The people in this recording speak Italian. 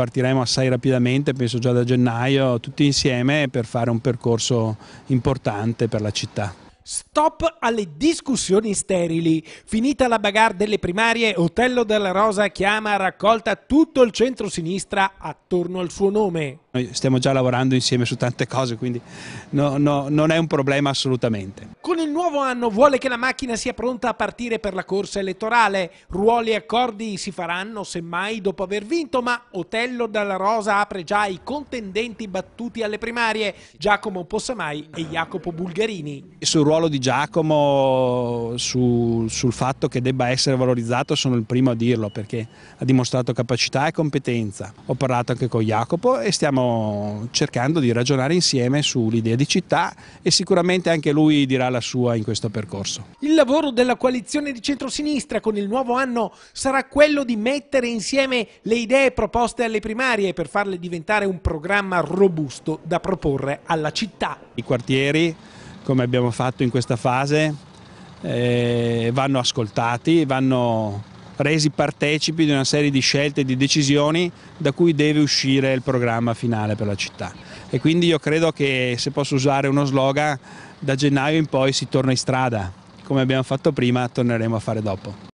partiremo assai rapidamente, penso già da gennaio, tutti insieme per fare un percorso importante per la città. Stop alle discussioni sterili. Finita la bagarre delle primarie, Otello della Rosa chiama a raccolta tutto il centro-sinistra attorno al suo nome. Noi stiamo già lavorando insieme su tante cose, quindi no, no, non è un problema assolutamente. Con il nuovo anno vuole che la macchina sia pronta a partire per la corsa elettorale. Ruoli e accordi si faranno semmai dopo aver vinto, ma Otello della Rosa apre già i contendenti battuti alle primarie, Giacomo Possamai e Jacopo Bulgarini. Sul ruolo di Giacomo, su, sul fatto che debba essere valorizzato, sono il primo a dirlo perché ha dimostrato capacità e competenza. Ho parlato anche con Jacopo e stiamo cercando di ragionare insieme sull'idea di città e sicuramente anche lui dirà la sua in questo percorso. Il lavoro della coalizione di centrosinistra con il nuovo anno sarà quello di mettere insieme le idee proposte alle primarie per farle diventare un programma robusto da proporre alla città. I quartieri, come abbiamo fatto in questa fase, eh, vanno ascoltati, vanno resi partecipi di una serie di scelte e di decisioni da cui deve uscire il programma finale per la città. E quindi io credo che se posso usare uno slogan, da gennaio in poi si torna in strada, come abbiamo fatto prima torneremo a fare dopo.